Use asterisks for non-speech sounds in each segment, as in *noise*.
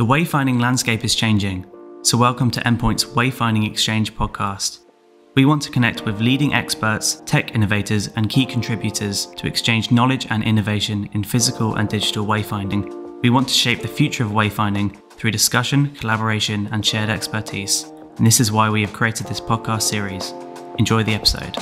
The wayfinding landscape is changing, so welcome to Endpoint's Wayfinding Xchange podcast. We want to connect with leading experts, tech innovators, and key contributors to exchange knowledge and innovation in physical and digital wayfinding. We want to shape the future of wayfinding through discussion, collaboration, and shared expertise. And this is why we have created this podcast series. Enjoy the episode.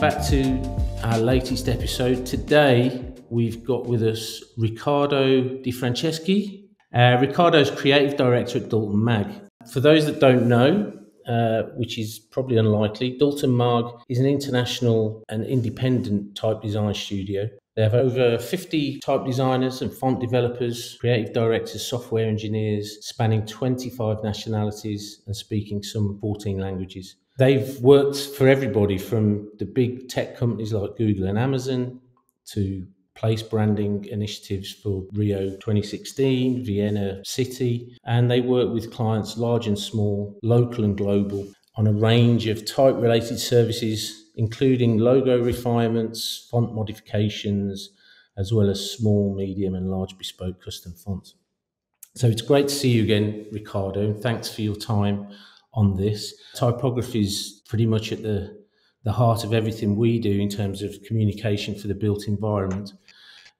Back to our latest episode. Today, we've got with us Riccardo De Franceschi. Uh, Riccardo is creative director at Dalton Maag. For those that don't know, uh, which is probably unlikely, Dalton Maag is an international and independent type design studio. They have over 50 type designers and font developers, creative directors, software engineers, spanning 25 nationalities and speaking some 14 languages. They've worked for everybody from the big tech companies like Google and Amazon to place branding initiatives for Rio 2016, Vienna City, and they work with clients large and small, local and global, on a range of type related services, including logo refinements, font modifications, as well as small, medium, and large bespoke custom fonts. So it's great to see you again, Riccardo, and thanks for your time on this. Typography is pretty much at the the heart of everything we do in terms of communication for the built environment.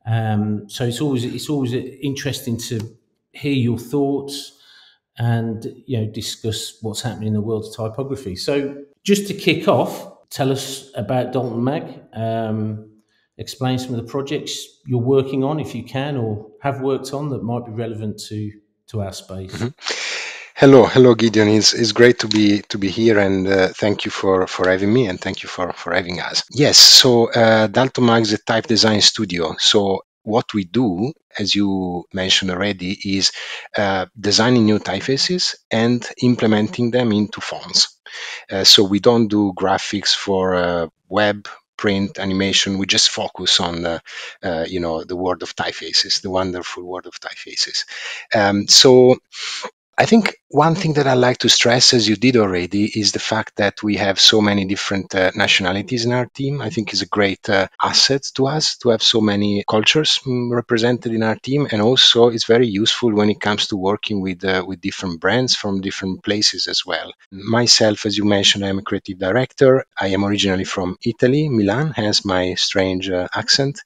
Um, so it's always it's always interesting to hear your thoughts and you know discuss what's happening in the world of typography. So just to kick off, tell us about Dalton Maag. Um, explain some of the projects you're working on, if you can, or have worked on that might be relevant to to our space. Mm-hmm. Hello, hello, Gideon. It's, it's great to be to be here, and uh, thank you for for having me, and thank you for for having us. Yes, so uh, Dalton Maag is a type design studio. So what we do, as you mentioned already, is uh, designing new typefaces and implementing them into fonts. Uh, so we don't do graphics for uh, web print animation we just focus on the uh, you know the world of typefaces the wonderful world of typefaces um, so I think one thing that I like to stress, as you did already, is the fact that we have so many different uh, nationalities in our team. I think is a great uh, asset to us to have so many cultures mm, represented in our team, and also it's very useful when it comes to working with uh, with different brands from different places as well. Myself, as you mentioned, I am a creative director. I am originally from Italy, Milan, hence my strange uh, accent,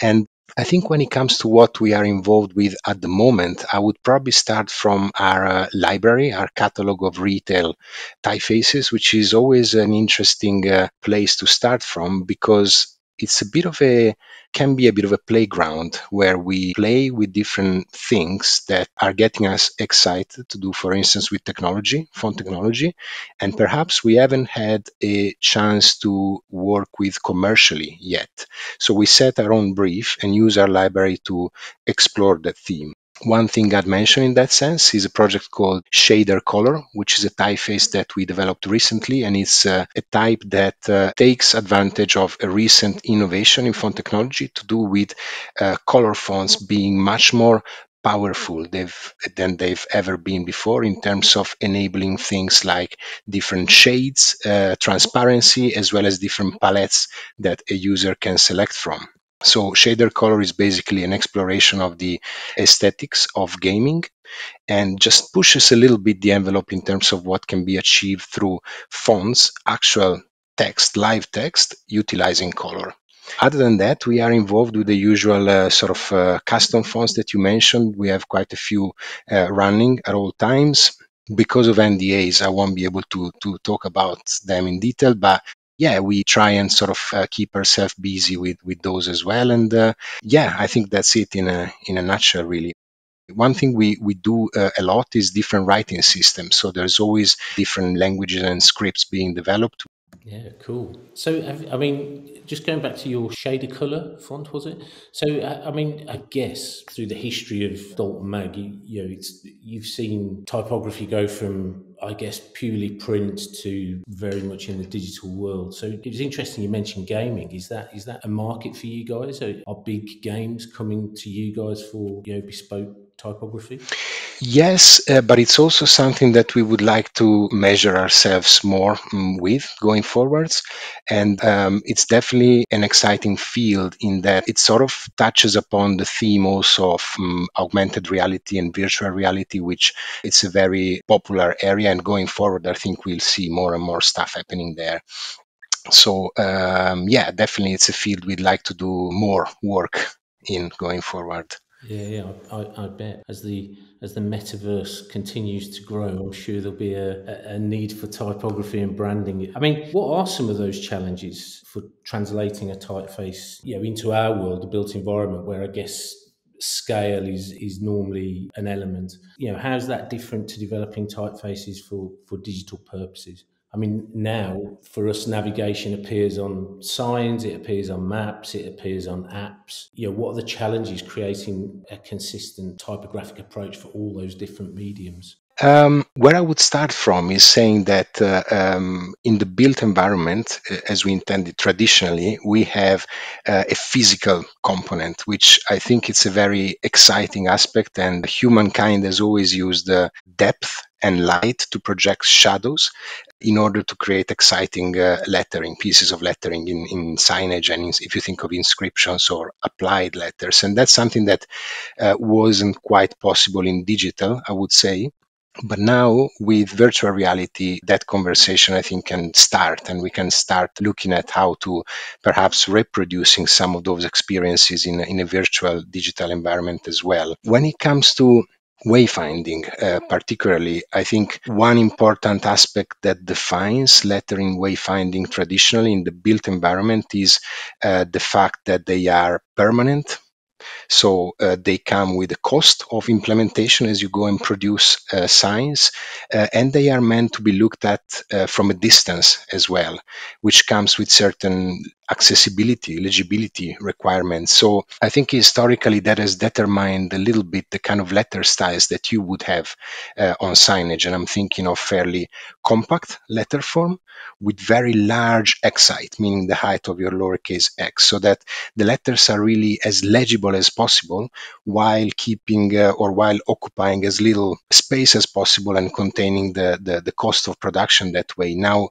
and I think when it comes to what we are involved with at the moment, I would probably start from our uh, library, our catalog of retail typefaces, which is always an interesting uh, place to start from because it's a bit of a can be a bit of a playground where we play with different things that are getting us excited to do, for instance, with technology, font technology. And perhaps we haven't had a chance to work with commercially yet. So we set our own brief and use our library to explore that theme. One thing I'd mention in that sense is a project called Shader Color, which is a typeface that we developed recently, and it's uh, a type that uh, takes advantage of a recent innovation in font technology to do with uh, color fonts being much more powerful they've, than they've ever been before in terms of enabling things like different shades, uh, transparency, as well as different palettes that a user can select from. So shader color is basically an exploration of the aesthetics of gaming and just pushes a little bit the envelope in terms of what can be achieved through fonts, actual text, live text, utilizing color. Other than that, we are involved with the usual uh, sort of uh, custom fonts that you mentioned. We have quite a few uh, running at all times. Because of NDAs, I won't be able to, to talk about them in detail, but yeah, we try and sort of uh, keep ourselves busy with with those as well. And uh, yeah, I think that's it in a in a nutshell, really. One thing we, we do uh, a lot is different writing systems. So there's always different languages and scripts being developed. Yeah, cool. So, I mean, just going back to your shader color font, was it? So, uh, I mean, I guess through the history of Dalton Maag, you, you know, you've seen typography go from, I guess, purely print to very much in the digital world. So, it was interesting you mentioned gaming. Is that is that a market for you guys? Are, are big games coming to you guys for you know bespoke typography? Yes, uh, but it's also something that we would like to measure ourselves more um, with going forwards. And um, it's definitely an exciting field in that it sort of touches upon the theme also of um, augmented reality and virtual reality, which it's a very popular area. And going forward, I think we'll see more and more stuff happening there. So um, yeah, definitely, it's a field we'd like to do more work in going forward. Yeah, yeah, I, I, bet as the as the metaverse continues to grow, I'm sure there'll be a, a need for typography and branding. I mean, what are some of those challenges for translating a typeface, you know, into our world, the built environment, where I guess scale is is normally an element. You know, how's that different to developing typefaces for for digital purposes? I mean, now for us, navigation appears on signs, it appears on maps, it appears on apps. You know, what are the challenges creating a consistent typographic approach for all those different mediums? Um, where I would start from is saying that uh, um, in the built environment, uh, as we intended traditionally, we have uh, a physical component, which I think it's a very exciting aspect. And humankind has always used uh, depth and light to project shadows in order to create exciting uh, lettering, pieces of lettering in, in signage and in, if you think of inscriptions or applied letters. And that's something that uh, wasn't quite possible in digital, I would say. But now with virtual reality, that conversation I think can start and we can start looking at how to perhaps reproducing some of those experiences in, in a virtual digital environment as well. When it comes to wayfinding uh, particularly i think one important aspect that defines lettering wayfinding traditionally in the built environment is uh, the fact that they are permanent so uh, they come with a cost of implementation as you go and produce uh, signs, uh, and they are meant to be looked at uh, from a distance as well, which comes with certain accessibility, legibility requirements. So I think historically that has determined a little bit the kind of letter styles that you would have uh, on signage. And I'm thinking of fairly compact letter form with very large x height, meaning the height of your lowercase x, so that the letters are really as legible as possible while keeping uh, or while occupying as little space as possible and containing the, the, the cost of production that way. Now,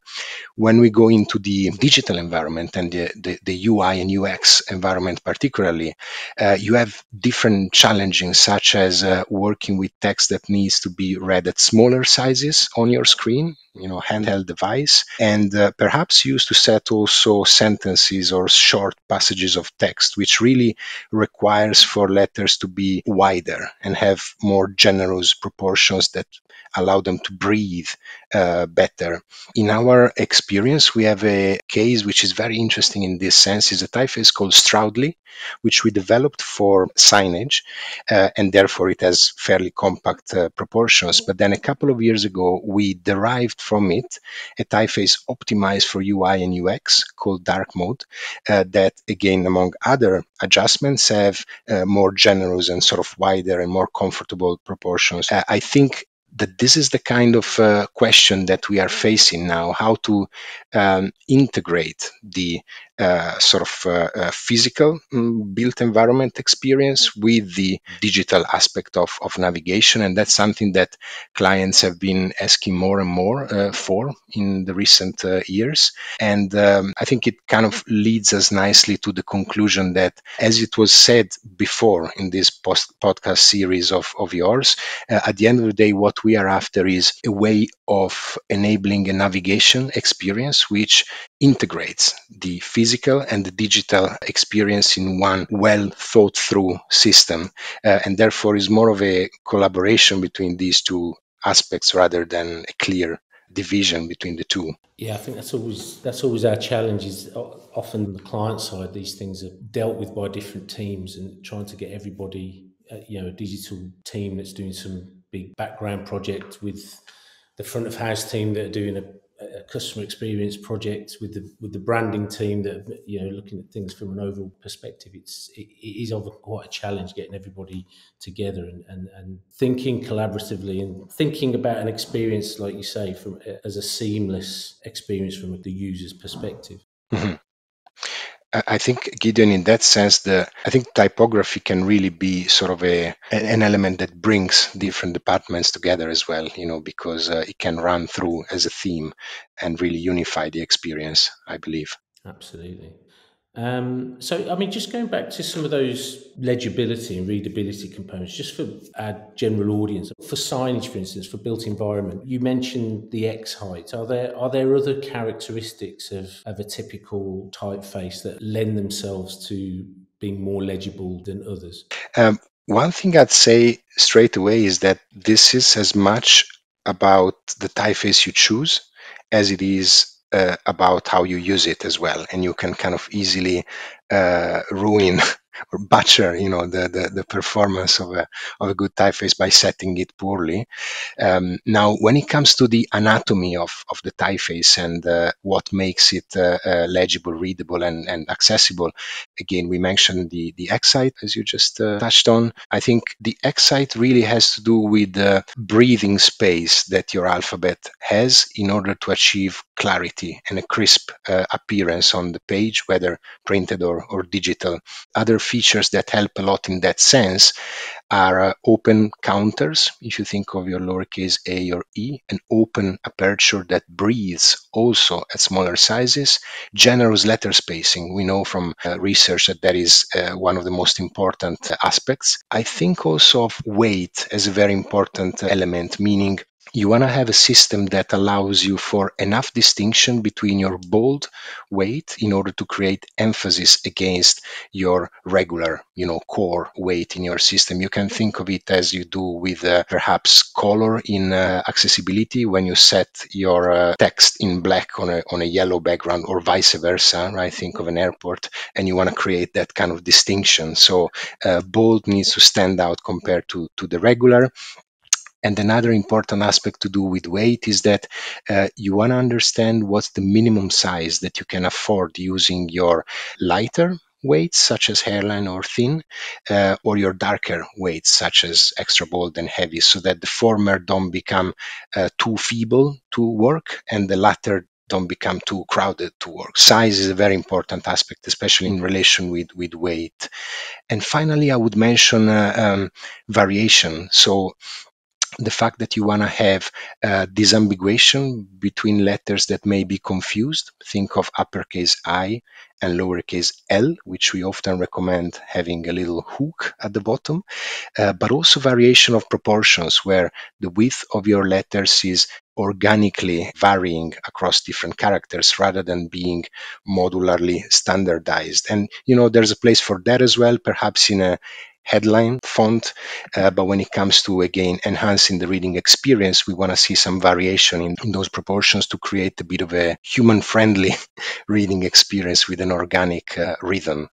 when we go into the digital environment and the the, the, UI and UX environment particularly, uh, you have different challenges such as uh, working with text that needs to be read at smaller sizes on your screen, you know, handheld device, and uh, perhaps used to set also sentences or short passages of text, which really requires for letters to be wider and have more generous proportions that allow them to breathe uh, better. In our experience, we have a case which is very interesting in this sense. is a typeface called Stroudley, which we developed for signage, uh, and therefore it has fairly compact uh, proportions. But then a couple of years ago, we derived from it a typeface optimized for UI and UX called Dark Mode, uh, that again, among other adjustments, have uh, more generous and sort of wider and more comfortable proportions. Uh, I think that this is the kind of uh, question that we are facing now how to um, integrate the uh, sort of uh, uh, physical um, built environment experience with the digital aspect of, of navigation. And that's something that clients have been asking more and more uh, for in the recent uh, years. And um, I think it kind of leads us nicely to the conclusion that, as it was said before in this post- podcast series of, of yours, at the end of the day, what we are after is a way of enabling a navigation experience which integrates the physical and the digital experience in one well thought through system uh, and therefore is more of a collaboration between these two aspects rather than a clear division between the two. Yeah i think that's always that's always our challenge is often the client side these things are dealt with by different teams and trying to get everybody uh, you know a digital team that's doing some big background project with the front of house team that are doing a a customer experience project with the with the branding team that you know looking at things from an overall perspective it's it, it is of quite a challenge getting everybody together and, and and thinking collaboratively and thinking about an experience like you say from as a seamless experience from the user's perspective mm-hmm. I think Gideon, in that sense, the I think typography can really be sort of a an element that brings different departments together as well. You know, because uh, it can run through as a theme and really unify the experience. I believe. Absolutely. Um, so, I mean, just going back to some of those legibility and readability components, just for our general audience, for signage, for instance, for built environment, you mentioned the X height. Are there are there other characteristics of, of a typical typeface that lend themselves to being more legible than others? Um, one thing I'd say straight away is that this is as much about the typeface you choose as it is uh, about how you use it as well and you can kind of easily uh, ruin *laughs* or butcher you know the, the, the, performance of a, of a good typeface by setting it poorly. Um, now when it comes to the anatomy of, of the typeface and uh, what makes it uh, uh, legible readable and, and accessible again we mentioned the the height as you just uh, touched on. I think the height really has to do with the breathing space that your alphabet has in order to achieve clarity and a crisp uh, appearance on the page whether printed or, or digital. Other features that help a lot in that sense are uh, open counters, if you think of your lowercase a or e, an open aperture that breathes also at smaller sizes, generous letter spacing. We know from uh, research that that is uh, one of the most important aspects. I think also of weight as a very important element, meaning you want to have a system that allows you for enough distinction between your bold weight in order to create emphasis against your regular you know core weight in your system. You can think of it as you do with uh, perhaps color in uh, accessibility when you set your uh, text in black on a, on a yellow background or vice versa right? Think of an airport and you want to create that kind of distinction. So uh, bold needs to stand out compared to to the regular and another important aspect to do with weight is that uh, you want to understand what's the minimum size that you can afford using your lighter weights such as hairline or thin uh, or your darker weights such as extra bold and heavy so that the former don't become uh, too feeble to work and the latter don't become too crowded to work. Size is a very important aspect, especially in relation with, with weight. And finally, I would mention uh, um, variation. So the fact that you want to have uh, disambiguation between letters that may be confused. Think of uppercase I and lowercase l, which we often recommend having a little hook at the bottom, uh, but also variation of proportions where the width of your letters is organically varying across different characters rather than being modularly standardized. And you know, there's a place for that as well, perhaps in a headline font. Uh, but when it comes to, again, enhancing the reading experience, we want to see some variation in, in, those proportions to create a bit of a human friendly *laughs* reading experience with an organic uh, rhythm.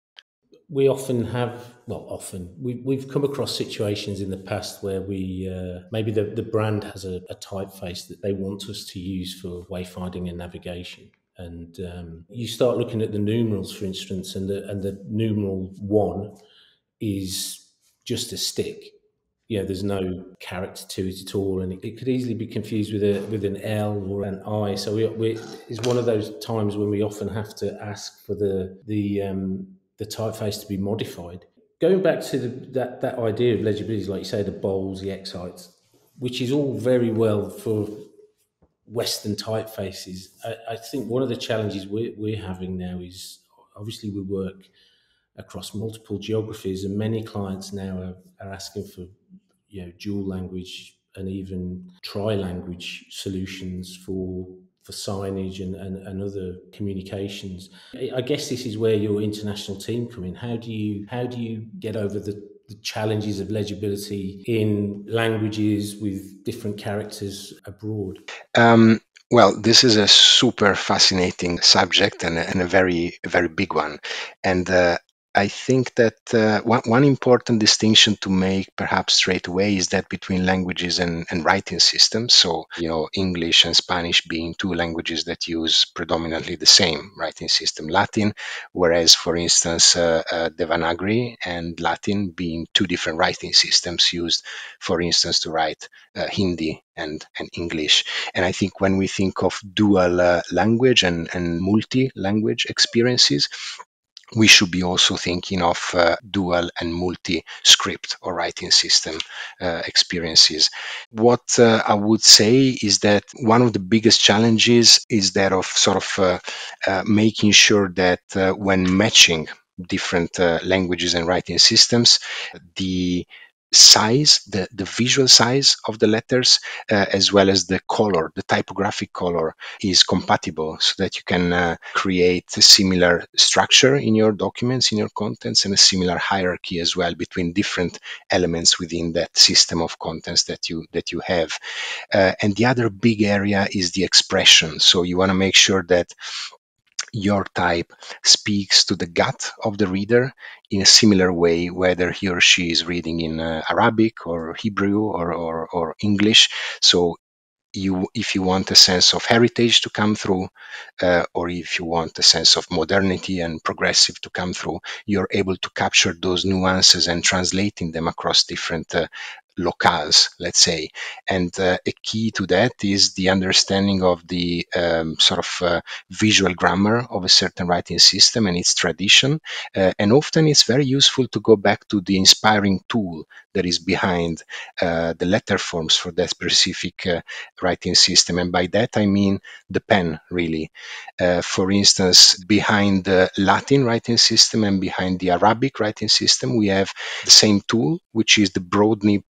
We often have, well, often, we, we've come across situations in the past where we, uh, maybe the, the brand has a, a typeface that they want us to use for wayfinding and navigation and um, you start looking at the numerals, for instance, and the and the numeral one is just a stick. You know, there's no character to it at all, and it, it could easily be confused with a with an L or an I. So we, we, it's one of those times when we often have to ask for the the um, the typeface to be modified. Going back to the, that that idea of legibility, like you say, the bowls, the X heights, which is all very well for Western typefaces. I, I think one of the challenges we're, we're having now is obviously we work across multiple geographies, and many clients now are, are asking for you know dual language and even tri-language solutions for for signage and, and, and other communications. I guess this is where your international team come in. How do you how do you get over the, the challenges of legibility in languages with different characters abroad? Um, well, this is a super fascinating subject and a, and a very, very big one. And uh, I think that uh, one, one important distinction to make perhaps straight away is that between languages and, and writing systems. So, you know, English and Spanish being two languages that use predominantly the same writing system, Latin, whereas, for instance, uh, uh, Devanagari and Latin being two different writing systems used, for instance, to write uh, Hindi and, and English. And I think when we think of dual uh, language and, and multi language experiences, we should be also thinking of uh, dual and multi script or writing system uh, experiences. What uh, I would say is that one of the biggest challenges is that of sort of uh, uh, making sure that uh, when matching different languages and writing systems, the size, the, the visual size of the letters, uh, as well as the color, the typographic color is compatible so that you can uh, create a similar structure in your documents, in your contents, and a similar hierarchy as well between different elements within that system of contents that you that you have. Uh, and the other big area is the expression. So you want to make sure that your type speaks to the gut of the reader in a similar way, whether he or she is reading in uh, Arabic or Hebrew or, or, or English. So you if you want a sense of heritage to come through uh, or if you want a sense of modernity and progressive to come through you're able to capture those nuances and translating them across different uh, locales, let's say. And uh, a key to that is the understanding of the um, sort of uh, visual grammar of a certain writing system and its tradition. Uh, and often it's very useful to go back to the inspiring tool that is behind uh, the letter forms for that specific uh, writing system. And by that I mean the pen, really. Uh, for instance, behind the Latin writing system and behind the Arabic writing system, we have the same tool, which is the broad nib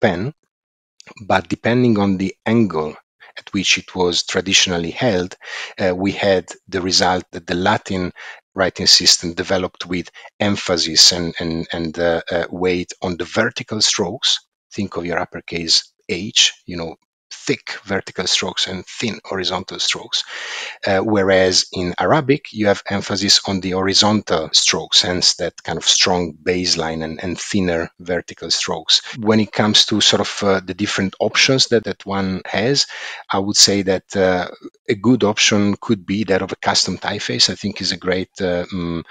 But depending on the angle at which it was traditionally held, uh, we had the result that the Latin writing system developed with emphasis and, and, and uh, uh, weight on the vertical strokes. Think of your uppercase H, you know, thick vertical strokes and thin horizontal strokes. Uh, whereas in Arabic, you have emphasis on the horizontal strokes, hence that kind of strong baseline and, and thinner vertical strokes. When it comes to sort of uh, the different options that, that one has, I would say that uh, a good option could be that of a custom typeface. I think is a great um,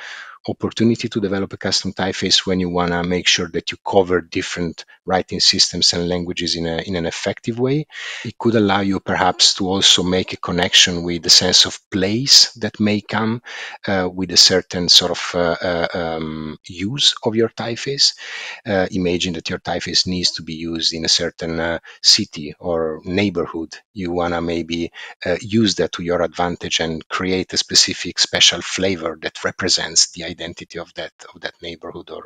opportunity to develop a custom typeface when you want to make sure that you cover different writing systems and languages in, a, in an effective way. It could allow you perhaps to also make a connection with the sense of place that may come uh, with a certain sort of uh, uh, um, use of your typeface. Uh, imagine that your typeface needs to be used in a certain uh, city or neighborhood. You want to maybe use that to your advantage and create a specific special flavor that represents the identity of that of that neighborhood or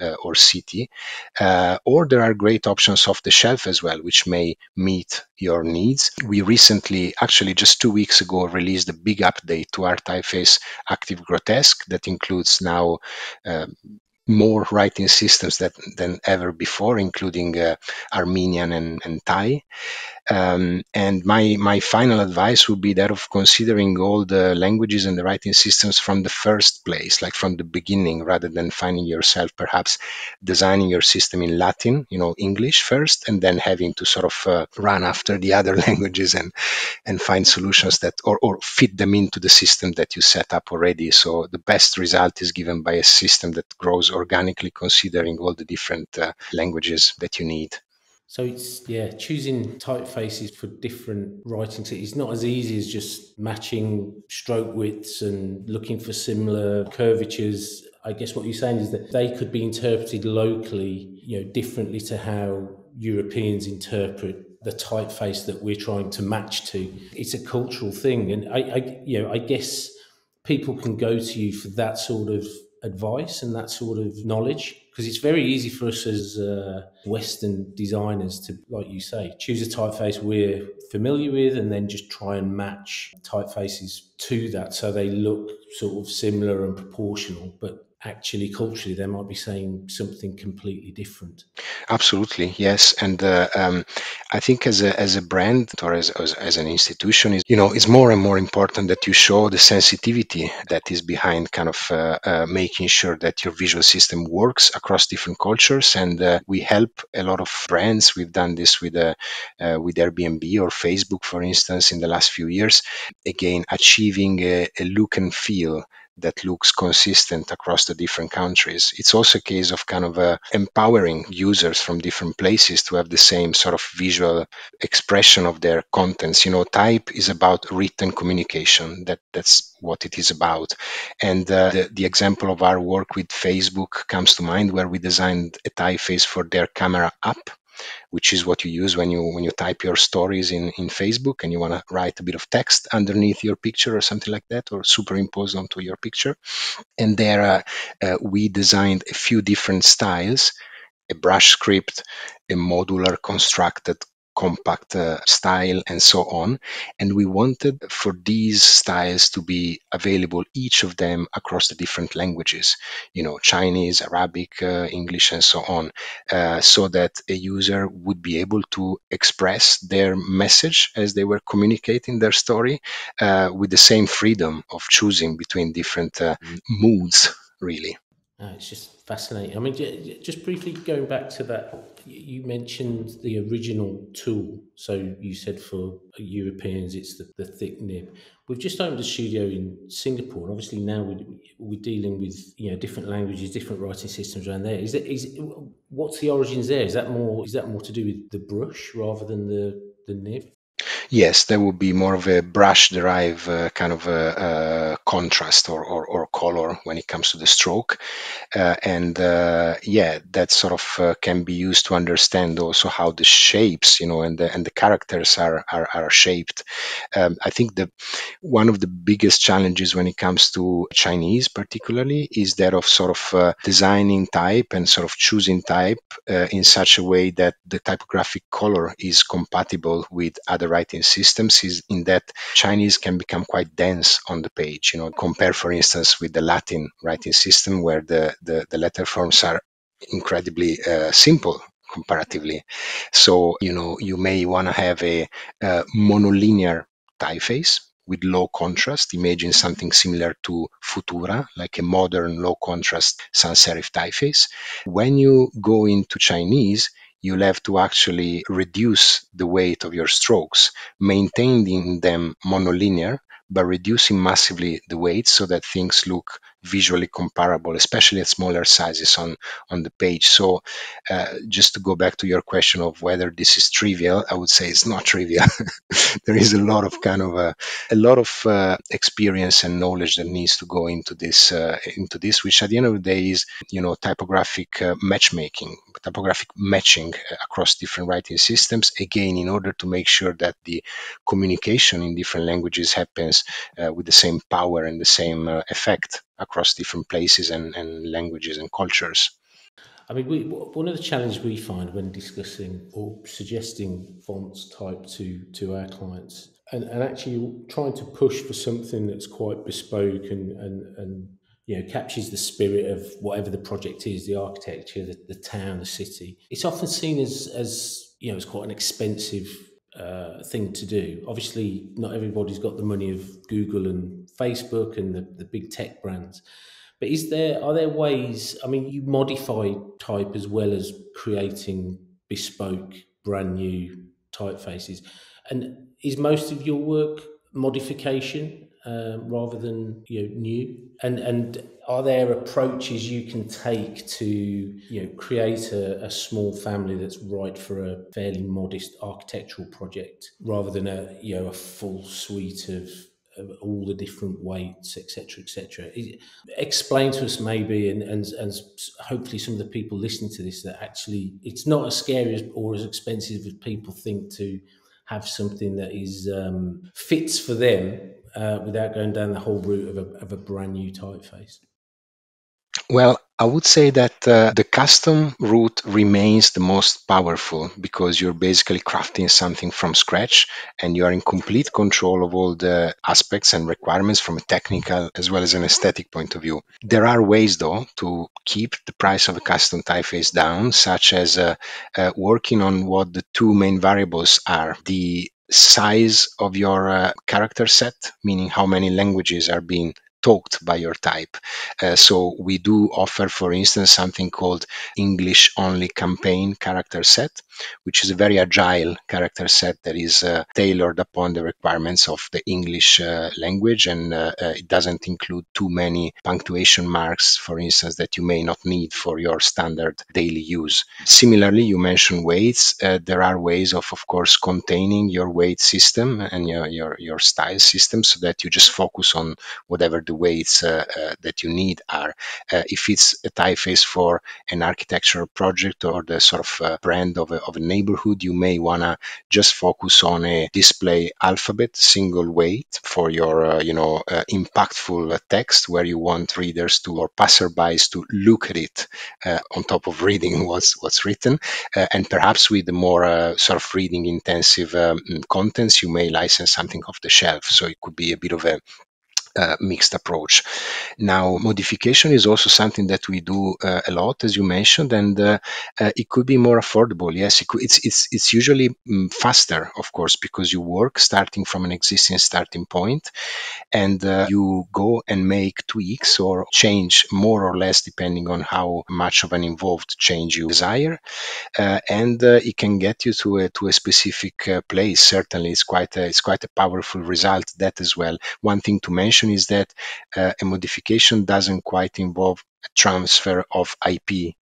uh, or city. Uh, or there are great options off the shelf as well, which may meet your needs. We recently, actually just two weeks ago, released a big update to our typeface Aktiv Grotesk that includes now. More writing systems that, than ever before, including uh, Armenian and, and Thai. Um, and my my final advice would be that of considering all the languages and the writing systems from the first place, like from the beginning, rather than finding yourself perhaps designing your system in Latin, you know, English first, and then having to sort of uh, run after the *laughs* other languages and and find solutions that or, or fit them into the system that you set up already. So the best result is given by a system that grows organically, considering all the different uh, languages that you need. So it's yeah, choosing typefaces for different writing it's not as easy as just matching stroke widths and looking for similar curvatures. I guess what you're saying is that they could be interpreted locally, you know, differently to how Europeans interpret the typeface that we're trying to match to. It's a cultural thing, and I, I you know, I guess people can go to you for that sort of advice and that sort of knowledge because it's very easy for us as uh, Western designers to, like you say, choose a typeface we're familiar with and then just try and match typefaces to that so they look sort of similar and proportional. But actually culturally they might be saying something completely different. Absolutely yes. And uh, um, i think as a, as a brand or as, as, as, an institution is you know it's more and more important that you show the sensitivity that is behind kind of uh, uh, making sure that your visual system works across different cultures. And uh, we help a lot of brands. We've done this with uh, uh, with airbnb or facebook for instance in the last few years. Again achieving a, a look and feel that looks consistent across the different countries. It's also a case of kind of uh, empowering users from different places to have the same sort of visual expression of their contents. You know, type is about written communication. That that's what it is about. And uh, the, the example of our work with Facebook comes to mind, where we designed a typeface for their camera app which is what you use when you when you type your stories in in Facebook and you want to write a bit of text underneath your picture or something like that, or superimpose onto your picture. And there, uh, uh, we designed a few different styles a brush script, a modular constructed compact uh, style and so on. And we wanted for these styles to be available each of them across the different languages you know chinese arabic uh, english and so on uh, so that a user would be able to express their message as they were communicating their story uh, with the same freedom of choosing between different uh, moods really it's just fascinating. I mean, just briefly going back to that, you mentioned the original tool. So you said for Europeans, it's the, the thick nib. We've just opened a studio in Singapore, and obviously now we, we're dealing with you know different languages, different writing systems around there. Is it is what's the origins there? Is that more is that more to do with the brush rather than the the nib? Yes, there would be more of a brush derived uh, kind of a, a contrast or, or, or, color when it comes to the stroke. Uh, and uh, yeah, that sort of uh, can be used to understand also how the shapes, you know, and the, and the characters are, are, are shaped. Um, I think the one of the biggest challenges when it comes to Chinese, particularly, is that of sort of uh, designing type and sort of choosing type uh, in such a way that the typographic color is compatible with other writing systems is in that Chinese can become quite dense on the page. You know, compare for instance with the Latin writing system where the the, the letter forms are incredibly uh, simple comparatively. So you know you may want to have a, a monolinear typeface with low contrast. Imagine something similar to Futura, like a modern low contrast sans serif typeface. When you go into Chinese, you'll have to actually reduce the weight of your strokes, maintaining them monolinear, but reducing massively the weight so that things look visually comparable, especially at smaller sizes on, on the page. So, uh, just to go back to your question of whether this is trivial, I would say it's not trivial. *laughs* there is a lot of kind of a, uh, a lot of uh, experience and knowledge that needs to go into this uh, into this, which at the end of the day is you know typographic uh, matchmaking, typographic matching uh, across different writing systems. Again, in order to make sure that the communication in different languages happens with the same power and the same effect across different places and, and languages and cultures. I mean, we, one of the challenges we find when discussing or suggesting fonts type to, to our clients, and, and actually trying to push for something that's quite bespoke and, and, and you know captures the spirit of whatever the project is, the architecture, the, the town, the city. It's often seen as as you know as quite an expensive uh, thing to do. Obviously, not everybody's got the money of Google and Facebook and the, the big tech brands. But is there are there ways? I mean, you modify type as well as creating bespoke, brand new typefaces. And is most of your work modification um, rather than you know new? And and are there approaches you can take to you know create a, a, small family that's right for a fairly modest architectural project rather than a you know a full suite of, of all the different weights etc etc explain to us maybe and, and and hopefully some of the people listening to this that actually it's not as scary as, or as expensive as people think to have something that is um, fits for them uh, without going down the whole route of a, of a brand new typeface. Well, I would say that uh, the custom route remains the most powerful because you're basically crafting something from scratch and you are in complete control of all the aspects and requirements from a technical as well as an aesthetic point of view. There are ways, though, to keep the price of a custom typeface down, such as uh, uh, working on what the two main variables are the size of your uh, character set, meaning how many languages are being talked by your type. Uh, so we do offer, for instance, something called English only campaign character set, which is a very agile character set that is uh, tailored upon the requirements of the English uh, language, and uh, uh, it doesn't include too many punctuation marks, for instance, that you may not need for your standard daily use. Similarly, you mentioned weights. Uh, there are ways of, of course, containing your weight system and your, your, your style system so that you just focus on whatever the weights uh, uh, that you need are. Uh, if it's a typeface for an architectural project or the sort of brand of a, of a neighborhood, you may want to just focus on a display alphabet single weight for your, you know, impactful text where you want readers to or passerbys to look at it on top of reading *laughs* what's what's written, and perhaps with the more sort of reading intensive um, contents, you may license something off the shelf. So it could be a bit of a uh, mixed approach. Now, modification is also something that we do uh, a lot, as you mentioned, and uh, uh it could be more affordable. Yes, it could, it's it's it's usually um, faster, of course, because you work starting from an existing starting point, and uh, you go and make tweaks or change more or less depending on how much of an involved change you desire, uh, and it can get you to a to a specific place. Certainly, it's quite a, it's quite a powerful result. That as well. One thing to mention is that uh, a modification doesn't quite involve a transfer of IP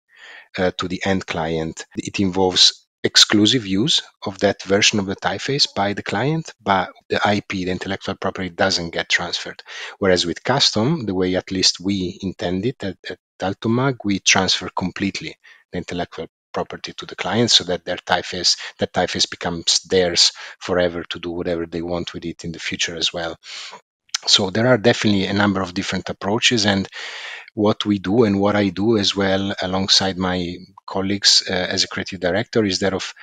uh, to the end client. It involves exclusive use of that version of the typeface by the client, but the IP, the intellectual property, doesn't get transferred. Whereas with custom, the way at least we intend it at, at Dalton Maag, we transfer completely the intellectual property to the client so that their typeface that typeface becomes theirs forever to do whatever they want with it in the future as well so there are definitely a number of different approaches and what we do and what i do as well alongside my colleagues uh, as a creative director is that of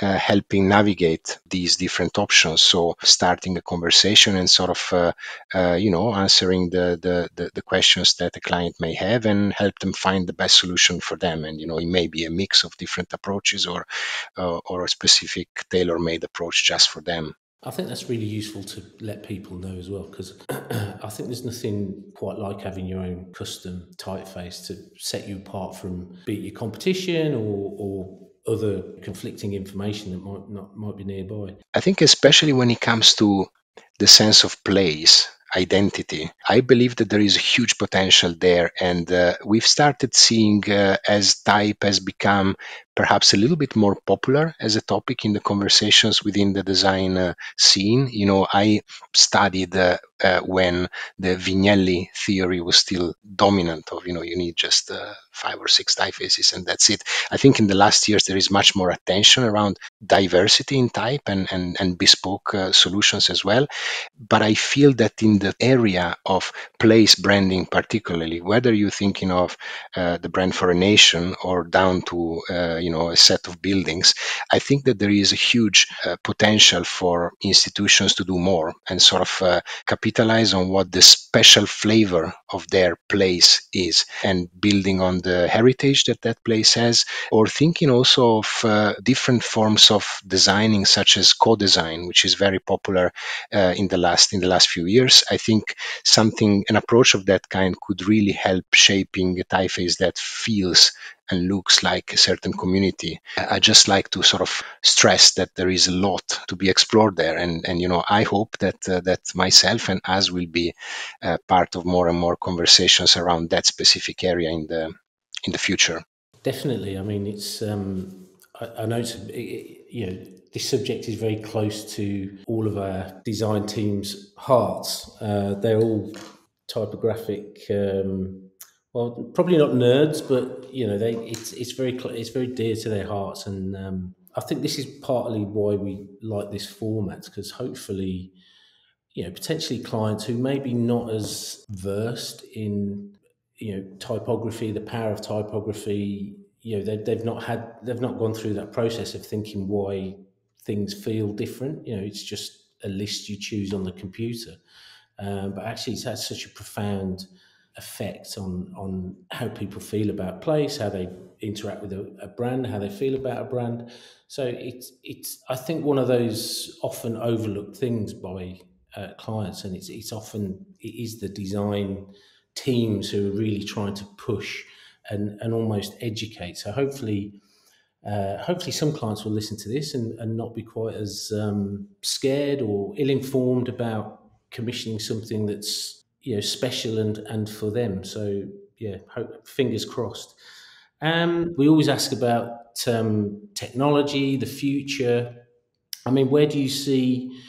uh, helping navigate these different options. So starting a conversation and sort of, uh, uh, you know, answering the, the, the, the, questions that the client may have and help them find the best solution for them. And, you know, it may be a mix of different approaches or, uh, or a specific tailor-made approach just for them. I think that's really useful to let people know as well because *clears throat* I think there's nothing quite like having your own custom typeface to set you apart from be it your competition or, or other conflicting information that might not might be nearby. I think especially when it comes to the sense of place identity. I believe that there is a huge potential there, and uh, we've started seeing uh, as type has become perhaps a little bit more popular as a topic in the conversations within the design uh, scene. You know, I studied uh, uh, when the Vignelli theory was still dominant of, you know, you need just uh, five or six typefaces and that's it. I think in the last years there is much more attention around diversity in type and, and, and bespoke uh, solutions as well. But I feel that in the area of place branding, particularly, whether you're thinking of uh, the brand for a nation or down to you know a set of buildings i think that there is a huge uh, potential for institutions to do more and sort of uh, capitalize on what the special flavor of their place is and building on the heritage that that place has or thinking also of uh, different forms of designing such as co-design which is very popular uh, in the last in the last few years. I think something an approach of that kind could really help shaping a typeface that feels and looks like a certain community. I just like to sort of stress that there is a lot to be explored there, and and you know I hope that uh, that myself and us will be uh, part of more and more conversations around that specific area in the in the future. Definitely, I mean it's um, I, know it's you know this subject is very close to all of our design teams' hearts. Uh, they're all typographic um, well, probably not nerds, but you know, they it's it's very it's very dear to their hearts, and um, I think this is partly why we like this format because hopefully, you know, potentially clients who maybe not as versed in you know typography, the power of typography, you know, they, they've not had they've not gone through that process of thinking why things feel different. You know, it's just a list you choose on the computer, um, but actually, it's had such a profound effect on on how people feel about place, how they interact with a, a, brand, how they feel about a brand. So it's it's I think one of those often overlooked things by uh, clients, and it's it's often it is the design teams who are really trying to push and and almost educate. So hopefully. uh, hopefully some clients will listen to this and, and not be quite as um, scared or ill-informed about commissioning something that's you know special and and for them. So yeah hope, fingers crossed. Um, we always ask about um, technology the future. I mean where do you see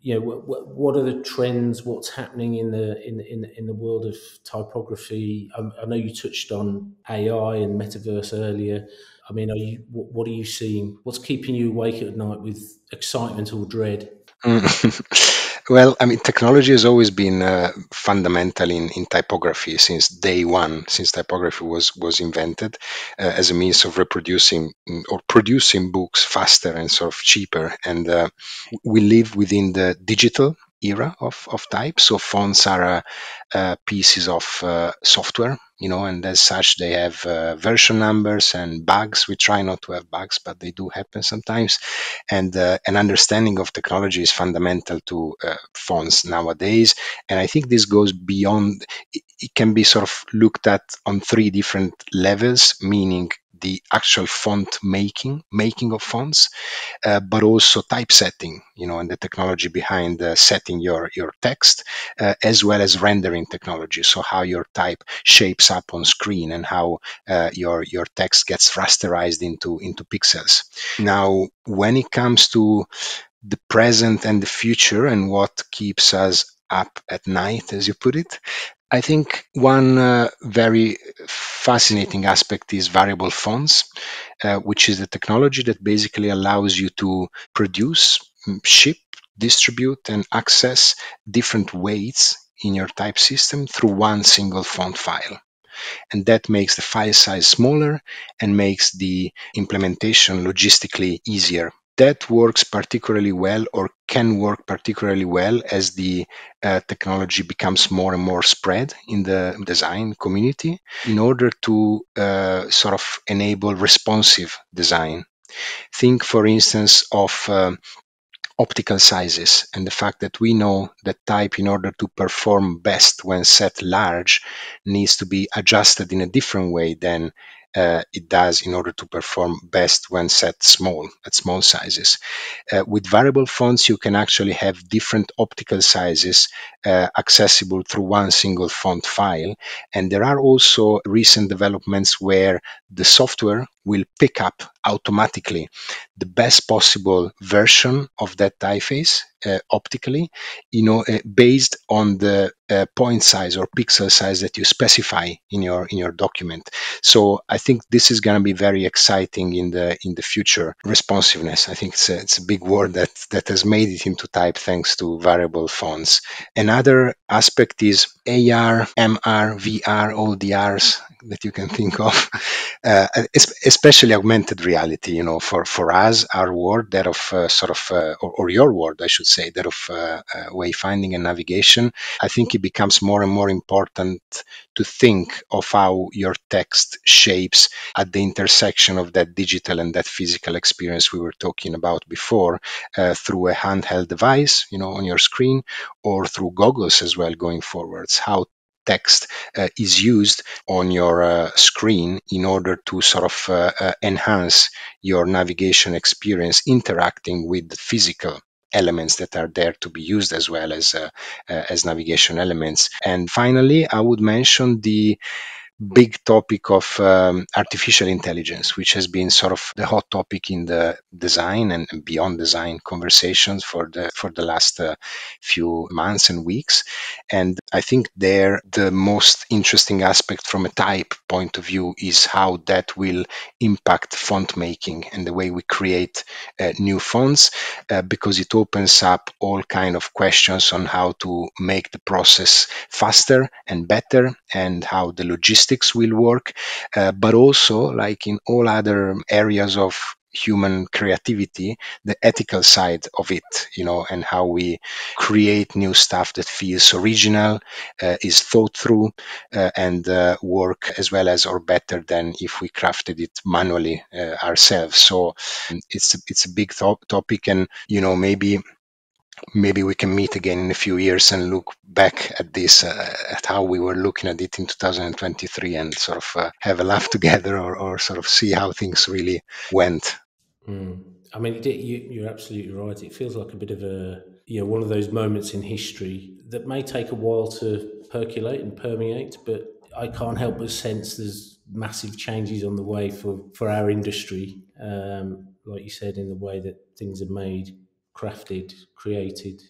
you know what, what are the trends? What's happening in the in in, in the world of typography? I, I know you touched on ai and metaverse earlier. I mean, are you what are you seeing? What's keeping you awake at night with excitement or dread? *laughs* well, I mean, technology has always been uh, fundamental in, in typography since day one, since typography was was invented uh, as a means of reproducing mm, or producing books faster and sort of cheaper. And uh, we live within the digital era of, of type. So fonts are uh, uh, pieces of uh, software, you know, and as such they have uh, version numbers and bugs. We try not to have bugs, but they do happen sometimes. And an understanding of technology is fundamental to fonts nowadays. And I think this goes beyond. It can be sort of looked at on three different levels, meaning the actual font making, making of fonts, uh, but also typesetting, you know, and the technology behind uh, setting your your text, uh, as well as rendering technology. So how your type shapes up on screen and how uh, your your text gets rasterized into into pixels. Now, when it comes to the present and the future and what keeps us up at night, as you put it. I think one uh, very fascinating aspect is variable fonts, uh, which is the technology that basically allows you to produce, mm, ship, distribute, and access different weights in your type system through one single font file. And that makes the file size smaller and makes the implementation logistically easier that works particularly well or can work particularly well as the uh, technology becomes more and more spread in the design community in order to uh, sort of enable responsive design. Think, for instance, of uh, optical sizes and the fact that we know that type in order to perform best when set large needs to be adjusted in a different way than uh, it does in order to perform best when set small at small sizes. Uh, with variable fonts, you can actually have different optical sizes uh, accessible through one single font file. And there are also recent developments where the software will pick up automatically the best possible version of that typeface uh, optically, you know, uh, based on the uh, point size or pixel size that you specify in your in your document. So I think this is going to be very exciting in the in the future. Responsiveness, I think it's a, it's a big word that that has made it into type thanks to variable fonts. Another aspect is AR, MR, VR, all the R's that you can think of, *laughs* uh, especially augmented reality. You know, for for us, our world, that of uh, sort of, uh, or, or, your world, I should say, that of uh, uh, wayfinding and navigation. I think it becomes more and more important to think of how your text shapes at the intersection of that digital and that physical experience we were talking about before, uh, through a handheld device, you know, on your screen, or through goggles as well going forwards. How text uh, is used on your uh, screen in order to sort of uh, uh enhance your navigation experience interacting with physical elements that are there to be used as well as uh, uh, as navigation elements. And finally i would mention the big topic of um, artificial intelligence, which has been sort of the hot topic in the design and beyond design conversations for the for the last uh, few months and weeks. And I think there the most interesting aspect from a type point of view is how that will impact font making and the way we create uh, new fonts, uh, because it opens up all kind of questions on how to make the process faster and better, and how the logistics will work, uh, but also, like in all other areas of human creativity, the ethical side of it, you know, and how we create new stuff that feels original, uh, is thought through, uh, and uh, work as well as or better than if we crafted it manually uh, ourselves. So um, it's it's a big to- topic, and you know maybe maybe we can meet again in a few years and look back at this, uh, at how we were looking at it in 2023 and sort of uh, have a laugh *laughs* together or, or sort of see how things really went. Mm. I mean, you, are absolutely right. It feels like a bit of a, you know, one of those moments in history that may take a while to percolate and permeate, but I can't help but sense there's massive changes on the way for, for our industry. Um, like you said, in the way that things are made, crafted, created,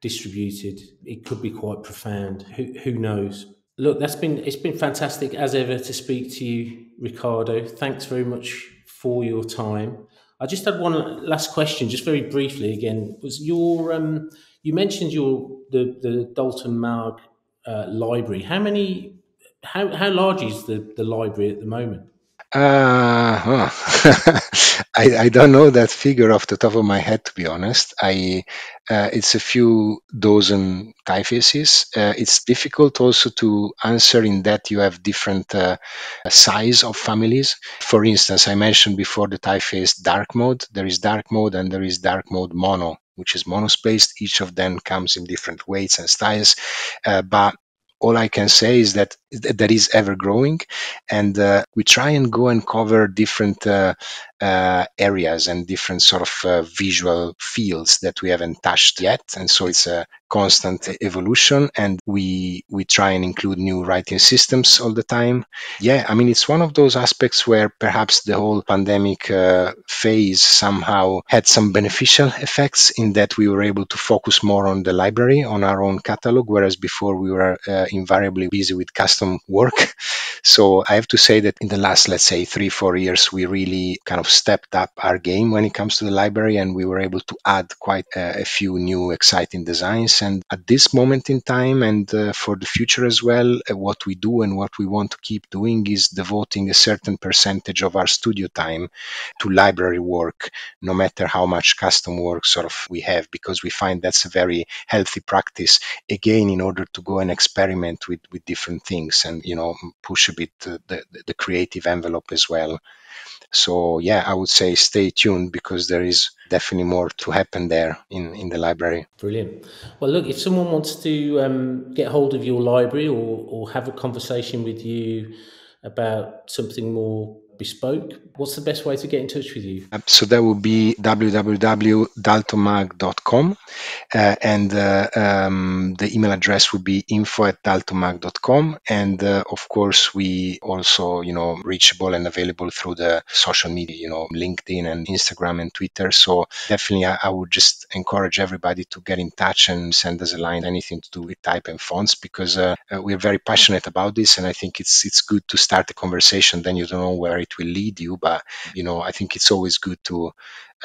distributed. It could be quite profound. Who, who knows? Look, that's been it's been fantastic as ever to speak to you, Riccardo. Thanks very much for your time. I just had one last question, just very briefly. Again, was your um, you mentioned your the the Dalton Maag uh, library. How many? How how large is the the library at the moment? Uh, *laughs* I, I don't know that figure off the top of my head, to be honest. I uh, it's a few dozen typefaces. Uh, it's difficult also to answer in that you have different uh, size of families. For instance, I mentioned before the typeface dark mode. There is dark mode and there is dark mode mono, which is monospaced. Each of them comes in different weights and styles. Uh, but all I can say is that that is ever growing, and uh, we try and go and cover different uh, uh, areas and different sort of uh, visual fields that we haven't touched yet. And so it's a constant evolution, and we we try and include new writing systems all the time. Yeah, I mean it's one of those aspects where perhaps the whole pandemic uh, phase somehow had some beneficial effects in that we were able to focus more on the library, on our own catalog, whereas before we were uh, invariably busy with custom work. *laughs* So I have to say that in the last, let's say, three, four years, we really kind of stepped up our game when it comes to the library and we were able to add quite a, a few new exciting designs. And at this moment in time and uh, for the future as well, uh, what we do and what we want to keep doing is devoting a certain percentage of our studio time to library work, no matter how much custom work sort of we have, because we find that's a very healthy practice, again, in order to go and experiment with, with different things and, you know, push a bit the, the, the creative envelope as well. So yeah, I would say stay tuned because there is definitely more to happen there in, in the library. Brilliant. Well, look, if someone wants to um, get hold of your library or, or have a conversation with you about something more bespoke, what's the best way to get in touch with you? So that would be www.daltonmaag.com. uh, and uh, um, the email address would be info at daltonmaag.com. And uh, of course, we also, you know, reachable and available through the social media, you know, LinkedIn and Instagram and Twitter. So definitely, I, I would just encourage everybody to get in touch and send us a line, anything to do with type and fonts, because uh, uh, we're very passionate about this. And I think it's, it's good to start a conversation. Then you don't know where it it will lead you. But you know, I think it's always good to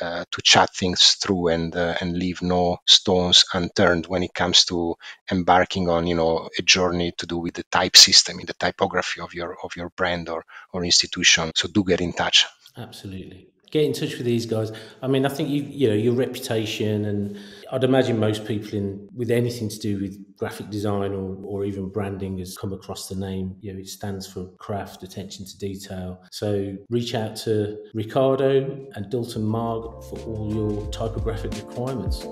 uh, to chat things through and uh, and leave no stones unturned when it comes to embarking on you know a journey to do with the type system in the typography of your of your brand or or institution. So do get in touch. Absolutely get in touch with these guys. I mean, I think you you know your reputation, and I'd imagine most people in with anything to do with graphic design or, or even branding has come across the name. You know, it stands for craft, attention to detail. So reach out to Riccardo and Dalton Maag for all your typographic requirements.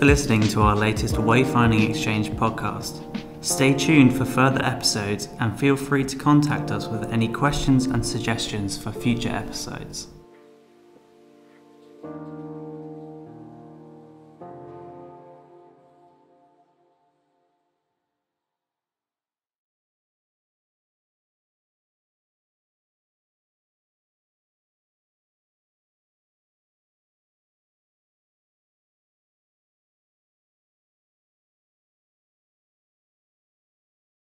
For listening to our latest Wayfinding Xchange podcast. Stay tuned for further episodes and feel free to contact us with any questions and suggestions for future episodes.